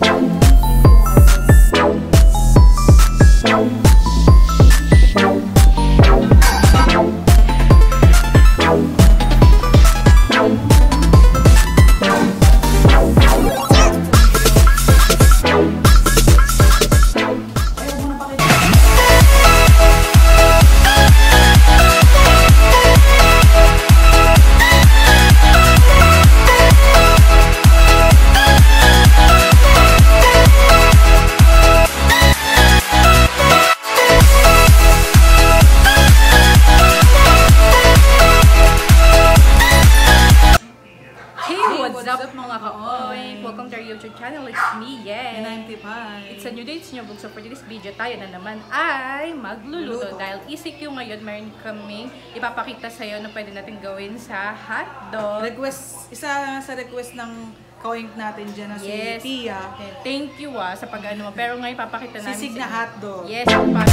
嗯。Video, tayo na naman ay magluluto. Luluto. Dahil ECQ ngayon, meron kaming ipapakita sa'yo na pwede natin gawin sa hotdog. Request, isa sa request ng kawing natin dyan na si Yes. Pia. Eh, Thank you ah, sa pag-ano mo. Pero ngayon, papakita namin Sisig na hotdog. Yes, pa-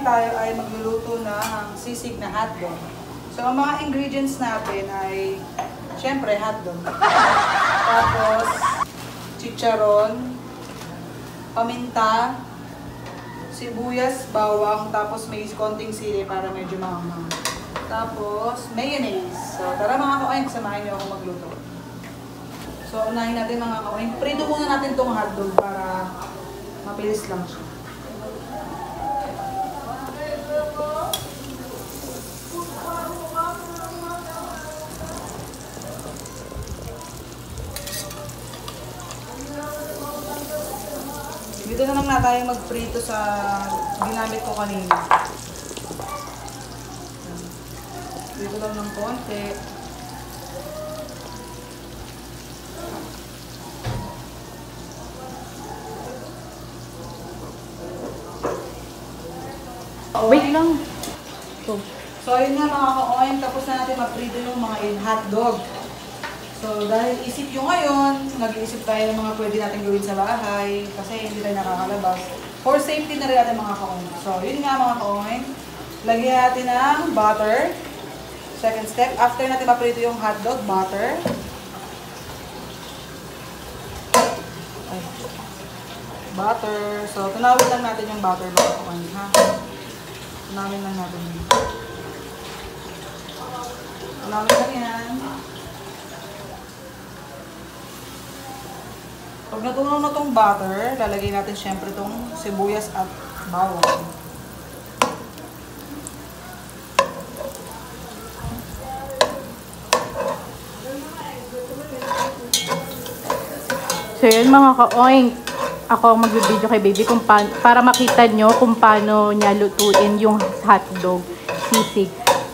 ka-oing, tayo ay magluluto na ng sisig na hotdog. So ang mga ingredients natin ay, syempre hotdog. Tapos, chicharon, paminta, sibuyas, bawang, tapos may konting sili para medyo maanghang. Tapos, mayonnaise. So tara mga ka-oing, samahan niyo ako magluto. So unahin natin mga ka-oing. Prito muna natin tong hotdog para mabilis lang siya. Dito na tayo magprito sa ginamit ko kanina. Dito lang ng konti. Wait lang. So, So, ayun nga mga ka-oin, tapos na natin magprito yung mga hotdog. So, dahil isip yung ngayon, nag-iisip tayo ng mga pwede natin gawin sa bahay kasi hindi tayo nakakalabas. For safety na rin natin mga ka-oin. So, yun nga mga ka-oin. Lagyan natin ng butter. Second step, after natin maprito yung hotdog, butter. Ay. Butter. So, tunawin lang natin yung butter mga ka-oin, ha? Tunawin lang natin yun. Tunawin lang yan. Pag natunaw na tong butter, lalagay natin syempre tong sibuyas at bawang. So yun mga ka-oink, ako ang magbibideo kay baby kung pa- para makita nyo kung paano niya lutuin yung hotdog sisig.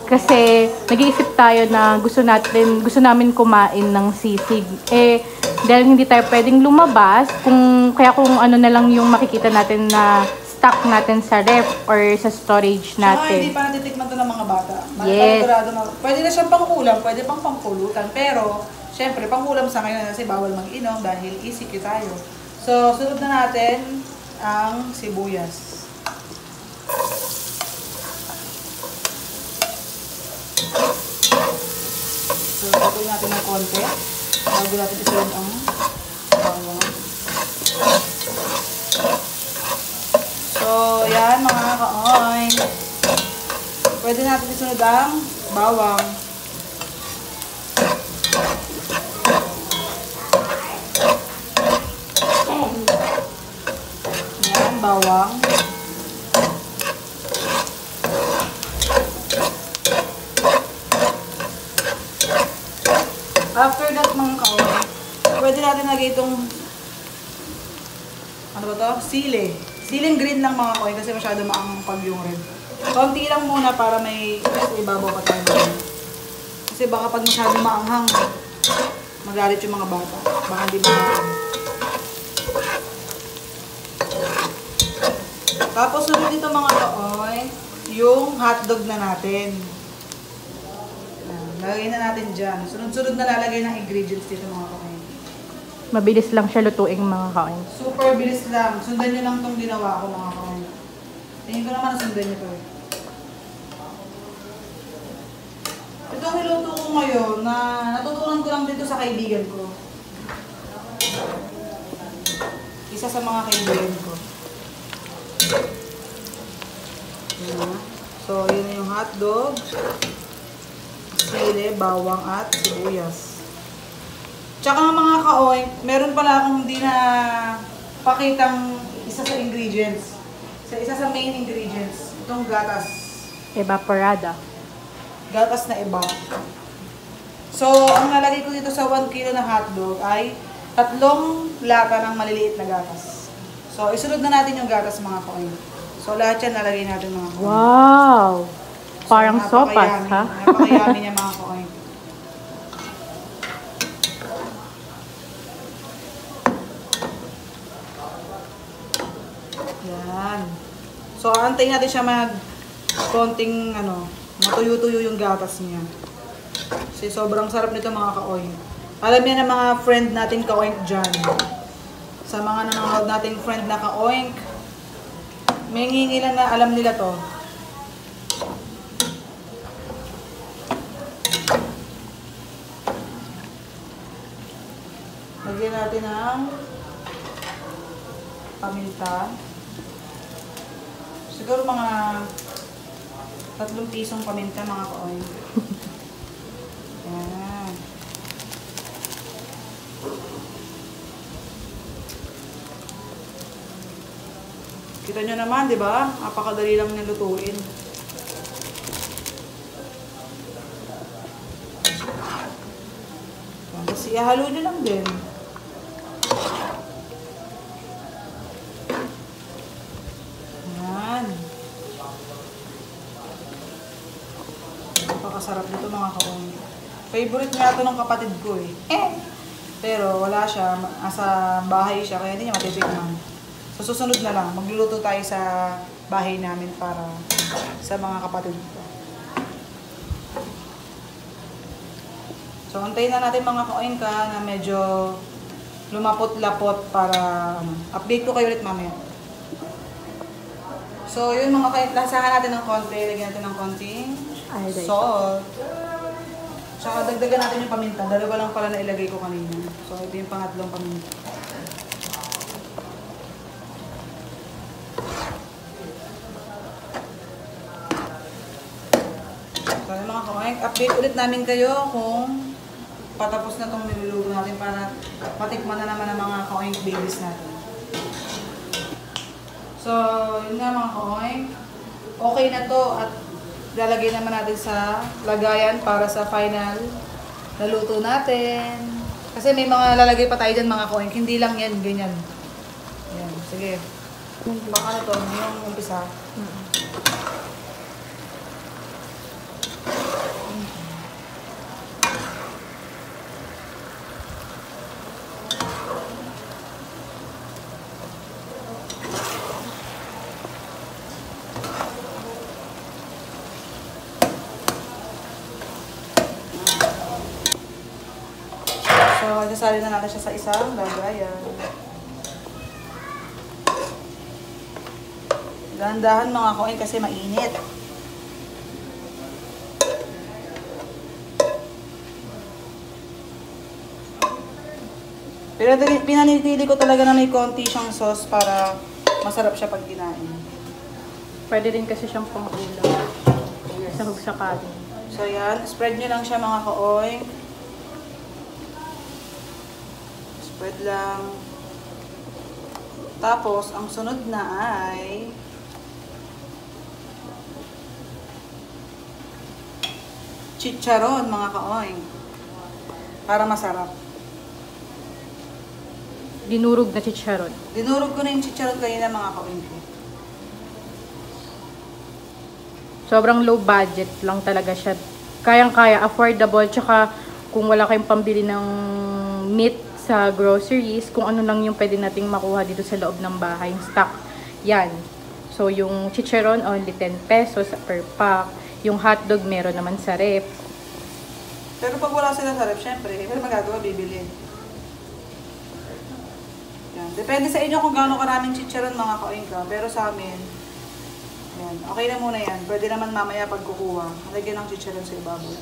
Kasi nag-iisip tayo na gusto natin, gusto namin kumain ng sisig. Eh, dahil hindi tayo pwedeng lumabas, kung, kaya kung ano na lang yung makikita natin na stock natin sa ref or sa storage Saka natin. hindi pa natitikman to ng mga bata. Yes. Na, pwede na siyang pangulam, pwede pang pangpulutan. Pero, syempre, pangulam sa ngayon kasi bawal mag-inom dahil ECQ tayo. So, sunod na natin ang sibuyas. So, lutuin natin ng konti. Bago natin isunod ang bawang. Yan, mga ka-oin. Pwede natin isunod ang bawang. Yan, bawang. After that, mga ka-oin, pwede natin lagay itong ano ba to? Sili. Siling green lang mga koy kasi masyado maangang pag yung red. Konti lang muna para may ibabaw pa tayo ngayon. Kasi baka pag masyado maanghang, magalit yung mga bata. Baka hindi ba Tapos sunod dito mga kaoy, yung hotdog na natin. Yan, Lalagay na natin dyan. Sunod-sunod na lalagay ng ingredients dito mga kaoy. Mabilis lang siya lutuing mga kain. Super bilis lang. Sundan nyo lang tong ginawa ko mga kawan. Tingin ko naman na sundan nyo to eh. Itong niluto ko ngayon na natutunan ko lang dito sa kaibigan ko. Isa sa mga kaibigan ko. So, yun yung hotdog, sili, bawang at sibuyas. Tsaka mga kaoy, meron pala akong hindi na pakitang isa sa ingredients. Sa isa sa main ingredients, itong gatas. Evaporada. Gatas na iba. So, ang nalagay ko dito sa 1 kilo na hotdog ay tatlong lata ng maliliit na gatas. So, isunod na natin yung gatas mga kaoy. So, lahat yan nalagay natin mga kaoy. Wow! Parang So, sopas, napakayami. ha? Napakayami niya mga kaoy. Yan. So, antayin natin siya mag konting ano, matuyo-tuyo yung gatas niya. Kasi sobrang sarap nito mga ka-oy. Alam niya ng mga friend natin ka-oink dyan. Sa mga nanonood nating friend na ka-oink, may ngingilan na alam nila to. Lagyan natin ng paminta. Siguro mga tatlong pisong paminta mga ka-oil. Yan. Kita nyo naman, di ba? Napakadali lang niya lutuin. Yan, Tapos ihalo nyo lang din. Napakasarap nito mga kaon. Favorite niya ito ng kapatid ko eh. Eh! Pero wala siya. Asa bahay siya kaya hindi niya matitikman. So susunod na lang. Magluluto tayo sa bahay namin para sa mga kapatid ko. So antayin na natin mga ka na medyo lumapot-lapot para ano, update ko kayo ulit mamaya. So, yun mga kain, lasahan natin ng konti. Lagyan natin ng konting Iodine. salt. Tsaka dagdagan natin yung paminta. Dalawa lang pala na ilagay ko kanina. So, ito yung pangatlong paminta. So, yun mga kain, update ulit namin kayo kung patapos na itong niluluto natin para matikman na naman ang mga kain babies natin. So, yun nga mga kaoy. Okay na to at lalagay naman natin sa lagayan para sa final na luto natin. Kasi may mga lalagay pa tayo dyan mga kaoy. Hindi lang yan, ganyan. Yan, sige. Baka ano to, yung umpisa. So, isasali na natin siya sa isang lagayan. Dahan-dahan mga kaoy kasi mainit. Pero pinanitili ko talaga na may konti siyang sauce para masarap siya pag kinain. Pwede rin kasi siyang pangulam. Sahog sa kanin. So yan, spread nyo lang siya mga ka-oink. Spread lang. Tapos, ang sunod na ay chicharon mga ka-oink. Para masarap. Dinurog na chicharon. Dinurog ko na yung chicharon kanina mga ka-oink. Sobrang low budget lang talaga siya. Kayang-kaya, affordable, tsaka kung wala kayong pambili ng meat sa groceries, kung ano lang yung pwede nating makuha dito sa loob ng bahay, yung stock, yan. So, yung chicharon, only 10 pesos per pack. Yung hotdog, meron naman sa ref. Pero pag wala sila sa ref, syempre, pero magagawa, bibili. Yan. Depende sa inyo kung gaano karaming chicharon mga ka-oink ka. Pero sa amin, yan. Okay na muna yan. Pwede naman mamaya pag kukuha. Lagyan ng chicharon sa ibabaw.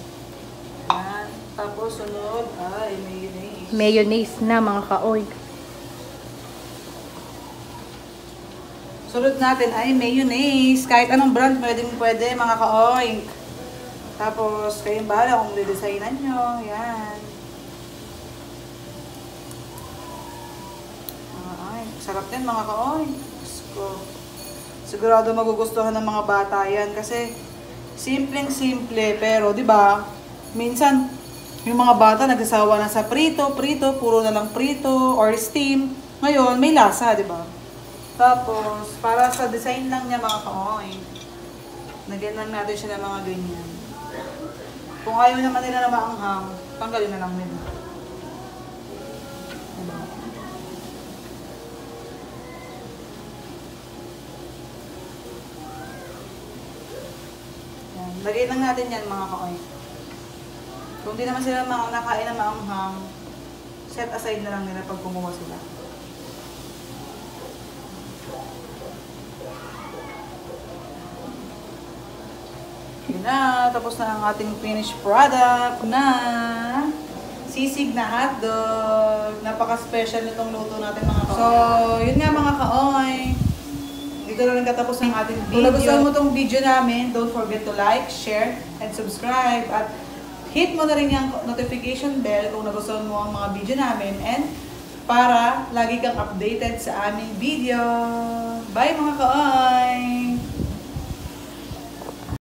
Yan. Tapos sunod, ay, mayonnaise. Mayonnaise na, mga ka-oink. Sunod natin ay mayonnaise. Kahit anong brand, pwede pwede mga ka-oink. Tapos, kayong bahala kung didesignan nyo. Yan. Ay, sarap din mga ka-oink. Sigurado magugustuhan ng mga bata yan kasi simpleng simple pero 'di ba? Minsan yung mga bata nagsasawa na sa prito, prito, puro na lang prito or steam. Ngayon may lasa, 'di ba? Tapos para sa design lang niya mga ka-oink. Nagyan lang natin siya ng mga ganyan. Kung ayaw naman nila na maanghang, tanggalin na lang nila. Diba? Lang natin yan mga kaoy. Kung di naman sila mga nakain na maanghang, set aside na lang nila pag kumuha sila. Yun na, tapos na ang ating finished product na sisig na hotdog. Napaka-special nitong luto natin mga kaoy. So, yun nga mga kaoy. Dito na lang katapos ang ating video. Kung nagustuhan mo tong video namin, don't forget to like, share, and subscribe. At hit mo na rin yung notification bell kung nagustuhan mo ang mga video namin. And para lagi kang updated sa aming video. Bye mga kaoy!